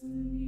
sleep.